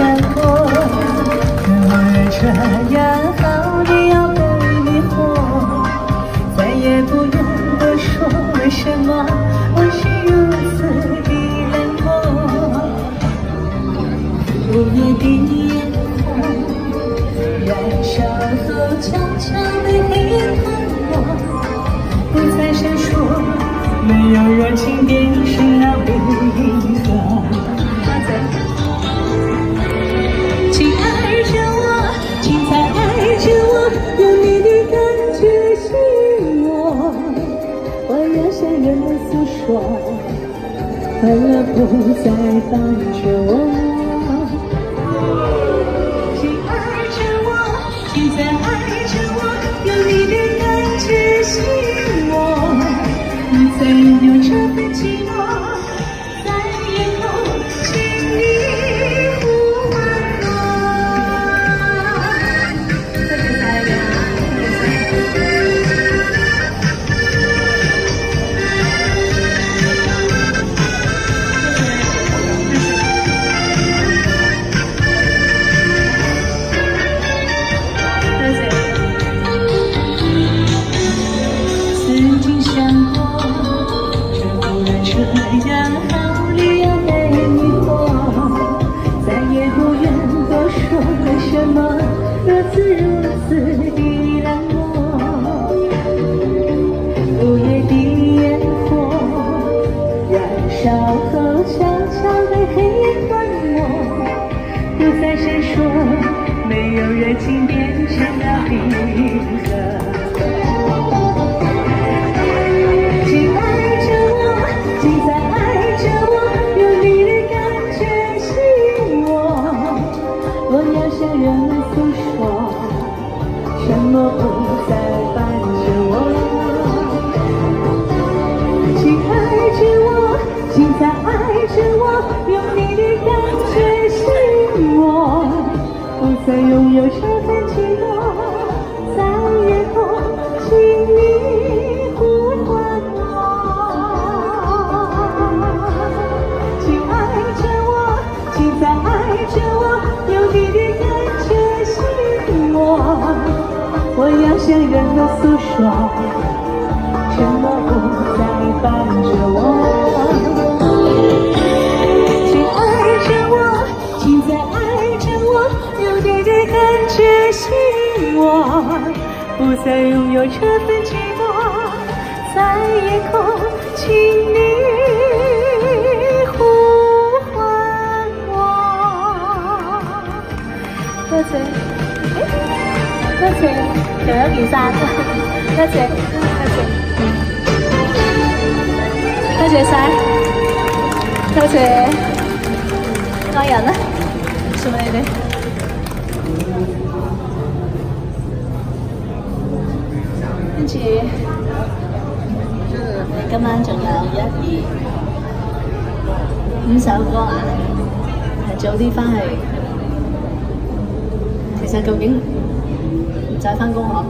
难过，可这样好的要被迷惑，再也不愿多说为什么，我是如此的冷漠。午夜的烟火，燃烧后悄悄地黑吞没，不再闪烁，没有热情变成了冰河。快乐不再伴着我，请爱着我，请再爱着我，有你的感觉吸引我，不再 Oh. 向拥的诉说，沉默不再伴着我。谁爱着我，竟在爱着我，有你的感觉心窝，不再拥有这份寂寞。在夜空，请你呼唤我。我在。有有件衫，多谢，多谢，多谢晒，多谢多人啦，送你哋。跟住，你今晚仲有一二五首歌啊，早啲翻去。其实究竟？再翻工啊！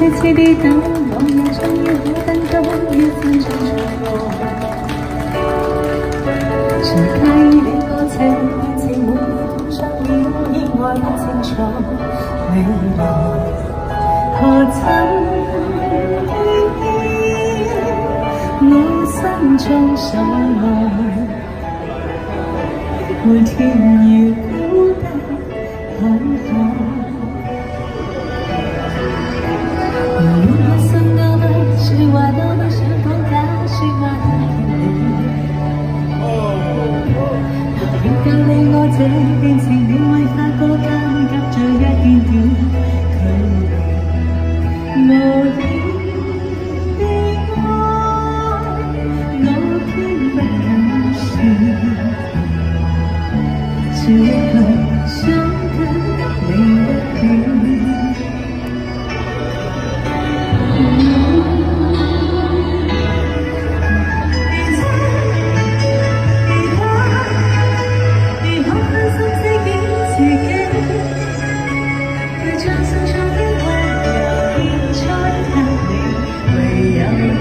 痴痴的等我也终于可等到一生中着我谁介意你我这段情每每碰了意外不清楚未来何曾愿意我心中所爱每天要孤单看海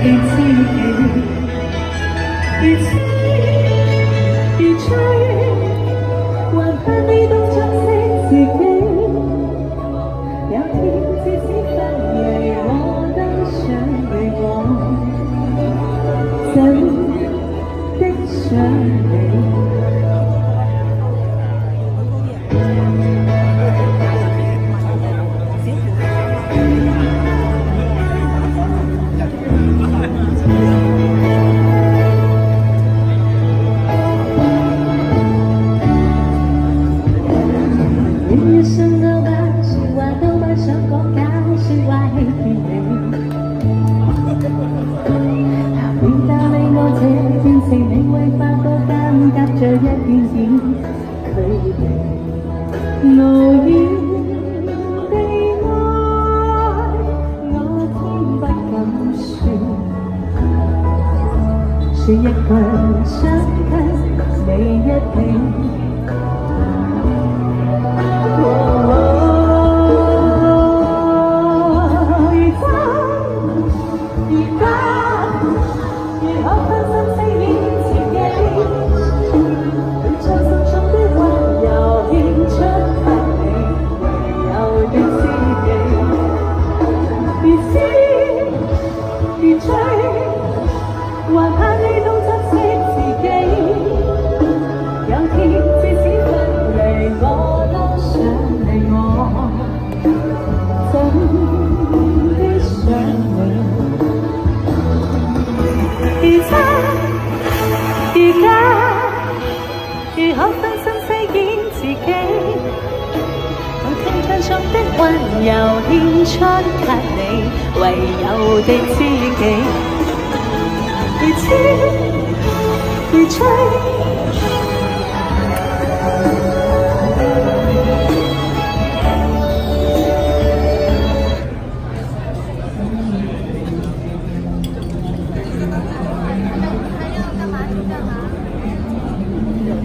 如痴如醉还盼你懂珍惜自己有天即使分离我都想你我不多间隔着一点点距离无言地爱我偏不敢说说一句想跟你一起如何分身饰演自己？用青春中的温柔献出给你，唯有的知己。如痴如醉。